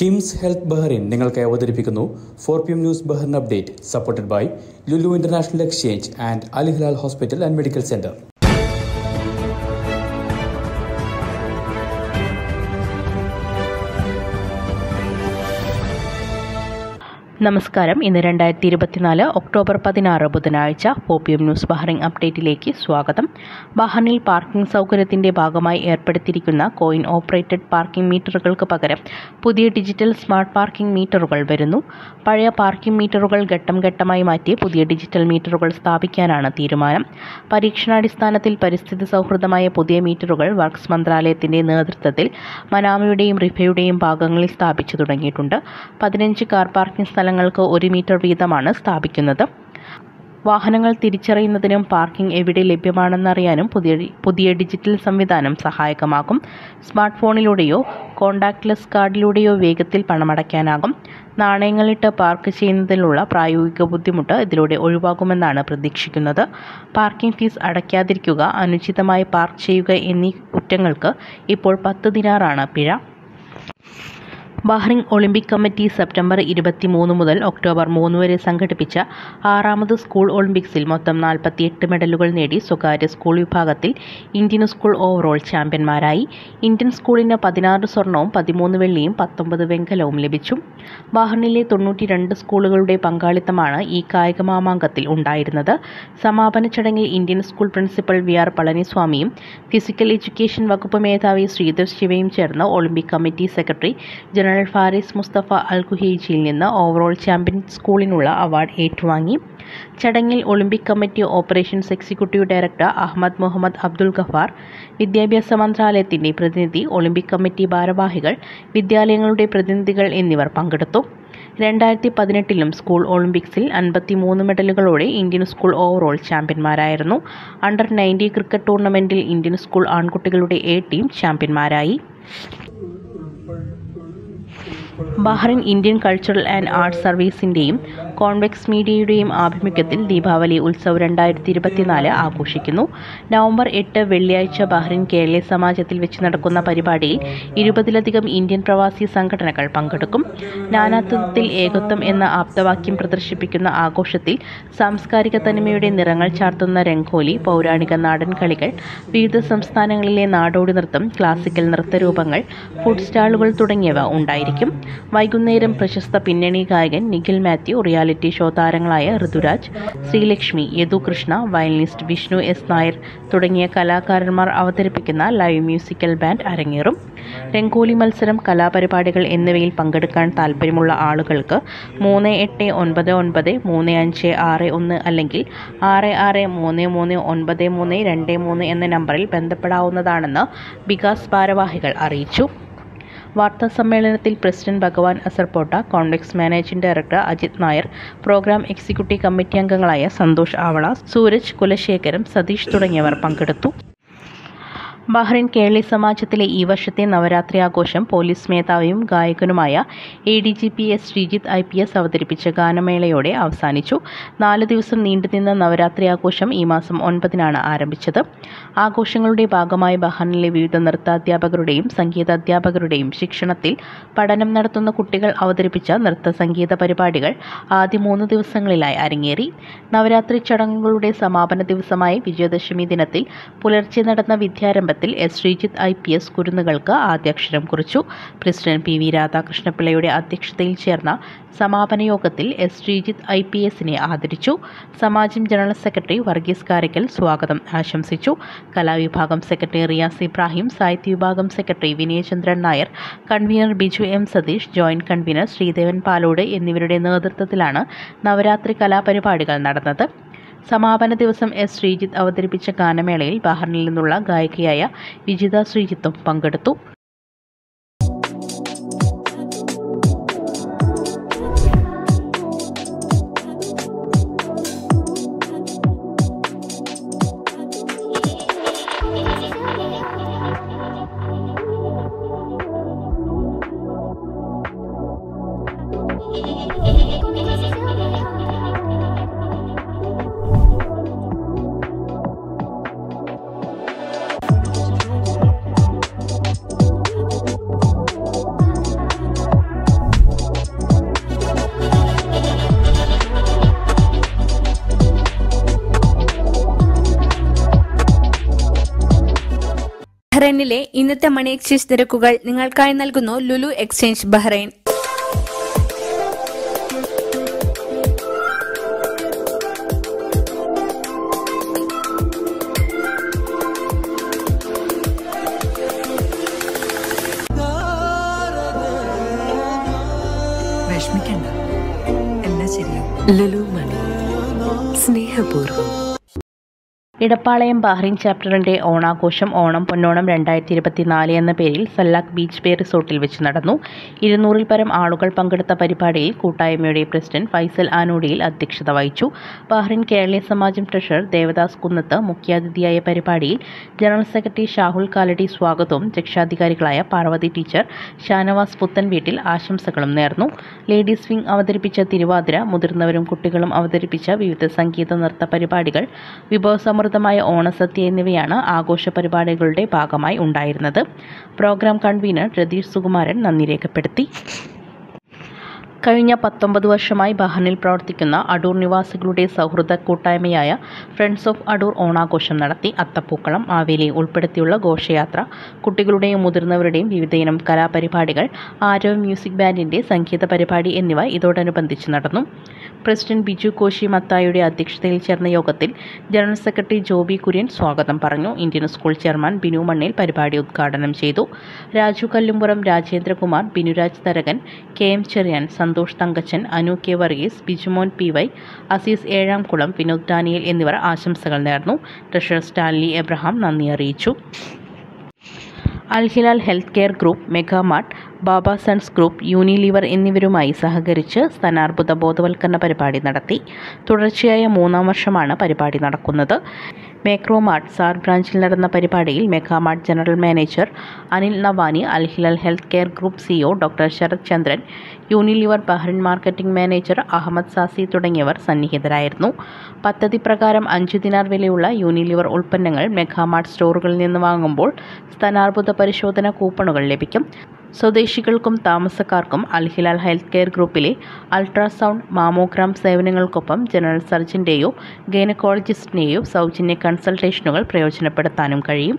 KIMS health Bahrain നിങ്ങൾക്ക് അവതരിപ്പിക്കുന്നു four P M news Bahrain update supported by Lulu international exchange and Al Hilal hospital and medical centre. നമസ്കാരം. ഇന്ന് രണ്ടായിരത്തി ഇരുപത്തിനാല് October പതിനാറ് ബുധനാഴ്ച പോപ്പിയം ന്യൂസ് ബഹ്റിൻ അപ്ഡേറ്റിലേക്ക് സ്വാഗതം. ബഹ്റിനിൽ പാർക്കിംഗ് സൗകര്യത്തിന്റെ ഭാഗമായി ഏർപ്പെടുത്തിയിരിക്കുന്ന കോയിൻ ഓപ്പറേറ്റഡ് പാർക്കിംഗ് മീറ്ററുകൾക്ക് പകരം പുതിയ ഡിജിറ്റൽ സ്മാർട്ട് പാർക്കിംഗ് മീറ്ററുകൾ വരുന്നു. പഴയ പാർക്കിംഗ് മീറ്ററുകൾ ഘട്ടം ഘട്ടമായി മാറ്റി പുതിയ ഡിജിറ്റൽ മീറ്ററുകൾ സ്ഥാപിക്കാനാണ് തീരുമാനം. പരീക്ഷണാടിസ്ഥാനത്തിൽ പരിസ്ഥിതി സൗഹൃദമായ പുതിയ മീറ്ററുകൾ വർക്ക്സ് മന്ത്രാലയത്തിന്റെ നേതൃത്വത്തിൽ മനാമയുടെയും റിഫയുടെയും ഭാഗങ്ങളിൽ സ്ഥാപിച്ചു തുടങ്ങിയിട്ടുണ്ട്. പതിനഞ്ച് കാർ പാർക്കിംഗ് സ്ഥലങ്ങൾക്ക് ഒരു മീറ്റർ വീതമാണ് സ്ഥാപിക്കുന്നത്. വാഹനങ്ങൾ തിരിച്ചറിയുന്നതിനും പാർക്കിംഗ് എവിടെ ലഭ്യമാണെന്നറിയാനും പുതിയ പുതിയ ഡിജിറ്റൽ സംവിധാനം സഹായകമാകും. സ്മാർട്ട് ഫോണിലൂടെയോ കോൺടാക്ട്ലെസ് കാർഡിലൂടെയോ വേഗത്തിൽ പണമടയ്ക്കാനാകും. നാണയങ്ങളിട്ട് പാർക്ക് ചെയ്യുന്നതിനുള്ള പ്രായോഗിക ബുദ്ധിമുട്ട് ഇതിലൂടെ ഒഴിവാകുമെന്നാണ് പ്രതീക്ഷിക്കുന്നത്. പാർക്കിംഗ് ഫീസ് അടയ്ക്കാതിരിക്കുക അനുചിതമായി പാർക്ക് ചെയ്യുക എന്നീ കുറ്റങ്ങൾക്ക് ഇപ്പോൾ പത്ത് ദിനാറാണ് പിഴ. ബഹ്റിൻ ഒളിമ്പിക് കമ്മിറ്റി സെപ്റ്റംബർ ഇരുപത്തിമൂന്ന് മുതൽ ഒക്ടോബർ മൂന്ന് വരെ സംഘടിപ്പിച്ച ആറാമത് സ്കൂൾ ഒളിമ്പിക്സിൽ മൊത്തം നാൽപ്പത്തിയെട്ട് മെഡലുകൾ നേടി സ്വകാര്യ സ്കൂൾ വിഭാഗത്തിൽ ഇന്ത്യൻ സ്കൂൾ ഓവറോൾ ചാമ്പ്യന്മാരായി. ഇന്ത്യൻ സ്കൂളിന് പതിനാറ് സ്വർണവും പതിമൂന്ന് വെള്ളിയും പത്തൊമ്പത് വെങ്കലവും ലഭിച്ചു. ബഹ്റിനിലെ തൊണ്ണൂറ്റി രണ്ട് സ്കൂളുകളുടെ പങ്കാളിത്തമാണ് ഈ കായിക മാമാങ്കത്തിൽ ഉണ്ടായിരുന്നത്. സമാപന ചടങ്ങിൽ Indian school principal V R പളനിസ്വാമിയും physical education വകുപ്പ് മേധാവി ശ്രീധർ ശിവയും ചേർന്ന് Olympic committee secretary general Faris Mustafa Al കുഹേജിയിൽ നിന്ന് ഓവറോൾ ചാമ്പ്യൻ സ്കൂളിനുള്ള അവാർഡ് ഏറ്റുവാങ്ങി. ചടങ്ങിൽ Olympic committee operations executive director Ahmed Mohammed Abdul Ghaffar വിദ്യാഭ്യാസ മന്ത്രാലയത്തിന്റെ പ്രതിനിധി ഒളിമ്പിക് കമ്മിറ്റി ഭാരവാഹികൾ വിദ്യാലയങ്ങളുടെ പ്രതിനിധികൾ എന്നിവർ പങ്കെടുത്തു. രണ്ടായിരത്തി പതിനെട്ടിലും സ്കൂൾ ഒളിമ്പിക്സിൽ അൻപത്തിമൂന്ന് മെഡലുകളോടെ ഇന്ത്യൻ സ്കൂൾ ഓവറോൾ ചാമ്പ്യന്മാരായിരുന്നു അണ്ടർ നയന്റി ക്രിക്കറ്റ് ടൂർണമെന്റിൽ ഇന്ത്യൻ സ്കൂൾ ആൺകുട്ടികളുടെ A team ചാമ്പ്യന്മാരായി Bahrain Indian cultural and arts സർവീസിന്റെയും Convex മീഡിയയുടെയും ആഭിമുഖ്യത്തിൽ ദീപാവലി ഉത്സവ് രണ്ടായിരത്തി ഇരുപത്തിനാല് ആഘോഷിക്കുന്നു. നവംബർ എട്ട് വെള്ളിയാഴ്ച ബഹ്റിൻ കേരളീയ സമാജത്തിൽ വെച്ച് നടക്കുന്ന പരിപാടിയിൽ ഇരുപതിലധികം ഇന്ത്യൻ പ്രവാസി സംഘടനകൾ പങ്കെടുക്കും. നാനാത്വത്തിൽ ഏകത്വം എന്ന ആപ്തവാക്യം പ്രദർശിപ്പിക്കുന്ന ആഘോഷത്തിൽ സാംസ്കാരിക തനിമയുടെ നിറങ്ങൾ ചാർത്തുന്ന രംഗോലി പൗരാണിക നാടൻ കളികൾ വിവിധ സംസ്ഥാനങ്ങളിലെ നാടോടി നൃത്തം ക്ലാസിക്കൽ നൃത്തരൂപങ്ങൾ ഫുഡ് സ്റ്റാളുകൾ തുടങ്ങിയവ ഉണ്ടായിരിക്കും. വൈകുന്നേരം പ്രശസ്ത പിന്നണി ഗായകൻ നിഖിൽ മാത്യു റിയാലിറ്റി ഷോ താരങ്ങളായ ഋതുരാജ് ശ്രീലക്ഷ്മി യദുകൃഷ്ണ വയലിനിസ്റ്റ് വിഷ്ണു എസ് നായർ തുടങ്ങിയ കലാകാരന്മാർ അവതരിപ്പിക്കുന്ന ലൈവ് മ്യൂസിക്കൽ ബാൻഡ് അരങ്ങേറും. രംഗോലി മത്സരം കലാപരിപാടികൾ എന്നിവയിൽ പങ്കെടുക്കാൻ താൽപ്പര്യമുള്ള ആളുകൾക്ക് മൂന്ന് എട്ട് ഒൻപത് ഒൻപത് മൂന്ന് അഞ്ച് ആറ് ഒന്ന് അല്ലെങ്കിൽ ആറ് ആറ് മൂന്ന് മൂന്ന് ഒൻപത് മൂന്ന് രണ്ട് മൂന്ന് എന്ന നമ്പറിൽ ബന്ധപ്പെടാവുന്നതാണെന്ന് വികാസ് ഭാരവാഹികൾ അറിയിച്ചു. വാർത്താ സമ്മേളനത്തിൽ president Bhagwan Asarpotta Convex managing director Ajith Nair programme executive committee അംഗങ്ങളായ സന്തോഷ് ആവള സൂരജ് കുലശേഖരം സതീഷ് തുടങ്ങിയവർ പങ്കെടുത്തു. ബഹ്റിൻ കേരളി സമാജത്തിലെ ഈ വർഷത്തെ നവരാത്രി ആഘോഷം പോലീസ് മേധാവിയും ഗായകനുമായ A D G P S Sreejith I P S അവതരിപ്പിച്ച ഗാനമേളയോടെ അവസാനിച്ചു. നാല് ദിവസം നീണ്ടുനിന്ന നവരാത്രി ആഘോഷം ഈ മാസം ഒൻപതിനാണ് ആരംഭിച്ചത്. ആഘോഷങ്ങളുടെ ഭാഗമായി ബഹ്റിനിലെ വിവിധ നൃത്താധ്യാപകരുടെയും സംഗീതാധ്യാപകരുടെയും ശിക്ഷണത്തിൽ പഠനം നടത്തുന്ന കുട്ടികൾ അവതരിപ്പിച്ച നൃത്ത സംഗീത പരിപാടികൾ ആദ്യ മൂന്ന് ദിവസങ്ങളിലായി അരങ്ങേറി. നവരാത്രി ചടങ്ങുകളുടെ സമാപന ദിവസമായ വിജയദശമി ദിനത്തിൽ പുലർച്ചെ നടന്ന വിദ്യാരംഭത്തിൽ S. Sreejith I. P. S. കുരുന്നുകൾക്ക് ആദ്യാക്ഷരം കുറിച്ചു. President P. വി. രാധാകൃഷ്ണപിള്ളയുടെ അധ്യക്ഷതയിൽ ചേർന്ന സമാപന യോഗത്തിൽ എസ്. ശ്രീജിത്ത് ഐ. പി. എസിനെ ആദരിച്ചു. സമാജം ജനറൽ സെക്രട്ടറി വർഗീസ് കാരയ്ക്കൽ സ്വാഗതം ആശംസിച്ചു. കലാവിഭാഗം സെക്രട്ടറി റിയാസ് ഇബ്രാഹിം സാഹിത്യ വിഭാഗം secretary Vinayachandran Nair convener Biju M. Satheesh joint convener Sreedevan Palode എന്നിവരുടെ നേതൃത്വത്തിലാണ് നവരാത്രി കലാപരിപാടികൾ നടന്നത്. സമാപന ദിവസം എസ്. ശ്രീജിത്ത് അവതരിപ്പിച്ച ഗാനമേളയിൽ ബഹ്റിനിൽ നിന്നുള്ള ഗായികയായ വിജിത ശ്രീജിത്തും പങ്കെടുത്തു. ബഹ്റൈനിലെ ഇന്നത്തെ മണി എക്സ്ചേഞ്ച് നിരക്കുകൾ നിങ്ങൾക്കായി നൽകുന്നു ലുലു എക്സ്ചേഞ്ച് ബഹ്റൈൻ. വിഷമിക്കണ്ട. എല്ലാം ശരിയാവും. ലുലു മണി. സ്നേഹപൂർവം. ഇടപ്പാളയം ബഹ്റിൻ ചാപ്റ്ററിന്റെ ഓണാഘോഷം ഓണം പൊന്നോണം രണ്ടായിരത്തി ഇരുപത്തിനാല് എന്ന പേരിൽ സല്ലാഖ് ബീച്ച് ബേ റിസോർട്ടിൽ വെച്ച് നടന്നു. ഇരുന്നൂറിൽ പരം ആളുകൾ പങ്കെടുത്ത പരിപാടിയിൽ കൂട്ടായ്മയുടെ പ്രസിഡന്റ് ഫൈസൽ ആനോഡിയിൽ അധ്യക്ഷത വഹിച്ചു. ബഹ്റിൻ കേരളീയ സമാജം ട്രഷറർ ദേവദാസ് കുന്നത്ത് മുഖ്യാതിഥിയായ പരിപാടിയിൽ ജനറൽ സെക്രട്ടറി ഷാഹുൽ കാലടി സ്വാഗതവും രക്ഷാധികാരികളായ പാർവതി ടീച്ചർ ഷാനവാസ് പുത്തൻ വീട്ടിൽ ആശംസകളും നേർന്നു. ലേഡീസ് വിംഗ് അവതരിപ്പിച്ച തിരുവാതിര മുതിർന്നവരും കുട്ടികളും അവതരിപ്പിച്ച വിവിധ സംഗീത നൃത്ത പരിപാടികൾ വിഭവസമൃദ്ധമായ ഓണസദ്യ എന്നിവയാണ് ആഘോഷ പരിപാടികളുടെ ഭാഗമായി ഉണ്ടായിരുന്നത്. പ്രോഗ്രാം കൺവീനർ രതീഷ് സുകുമാരൻ നന്ദി രേഖപ്പെടുത്തി. കഴിഞ്ഞ പത്തൊമ്പത് വർഷമായി ബഹറിനിൽ പ്രവർത്തിക്കുന്ന അടൂർ നിവാസികളുടെ സൗഹൃദ കൂട്ടായ്മയായ ഫ്രണ്ട്സ് ഓഫ് അടൂർ ഓണാഘോഷം നടത്തി അത്തപ്പൂക്കളം ആവേലി ഉൾപ്പെടുത്തിയുള്ള ഘോഷയാത്ര കുട്ടികളുടെയും മുതിർന്നവരുടെയും വിവിധയിനം കലാപരിപാടികൾ ആരവ് മ്യൂസിക് ബാൻഡിന്റെ സംഗീത പരിപാടി എന്നിവ ഇതോടനുബന്ധിച്ച് നടന്നു. പ്രസിഡന്റ് ബിജു കോശി മത്തായുടെ അധ്യക്ഷതയിൽ ചേർന്ന യോഗത്തിൽ ജനറൽ സെക്രട്ടറി ജോബി കുര്യൻ സ്വാഗതം പറഞ്ഞു. ഇന്ത്യൻ സ്കൂൾ ചെയർമാൻ ബിനു മണ്ണിൽ പരിപാടി ഉദ്ഘാടനം ചെയ്തു. Raju Kallumpuram Rajendrakumar Binuraj Tharakan K M Cherian Santhosh Thankachan Anu K Varghese Bijumon P Y Azeez Ezhamkulam Vinod Daniel എന്നിവർ ആശംസകൾ നേർന്നു. ട്രഷർ സ്റ്റാൻലി എബ്രഹാം നന്ദി അറിയിച്ചു. Al Hilal health care group Megamart ബാബ സൺസ് ഗ്രൂപ്പ് യൂണിലിവർ എന്നിവരുമായി സഹകരിച്ച് സ്ഥാനാർബുദ ബോധവൽക്കരണ പരിപാടി നടത്തി. തുടർച്ചയായ മൂന്നാം വർഷമാണ് പരിപാടി നടക്കുന്നത്. മേക്രോമാർട്ട് സാർ ബ്രാഞ്ചിൽ നടന്ന പരിപാടിയിൽ Megamart general manager Anil Navani Al Hilal health care group CEO doctor Sarath Chandran Unilever Bahrain marketing manager Ahmed Sasi തുടങ്ങിയവർ സന്നിഹിതരായിരുന്നു. പദ്ധതി പ്രകാരം അഞ്ചു ദിനാർ വിലയുള്ള യൂണിലിവർ ഉൽപ്പന്നങ്ങൾ മെഗാമാർട്ട് സ്റ്റോറുകളിൽ നിന്ന് വാങ്ങുമ്പോൾ സ്ഥാനാർബുദ പരിശോധന കൂപ്പണുകൾ ലഭിക്കും. സ്വദേശികൾക്കും താമസക്കാർക്കും അൽഹിലാൽ ഹെൽത്ത് കെയർ ഗ്രൂപ്പിലെ അൾട്രാസൗണ്ട് മാമോഗ്രാം സേവനങ്ങൾക്കൊപ്പം ജനറൽ സർജന്റെയോ ഗൈനക്കോളജിസ്റ്റിന്റെയോ സൗജന്യ കൺസൾട്ടേഷനുകൾ പ്രയോജനപ്പെടുത്താനും കഴിയും.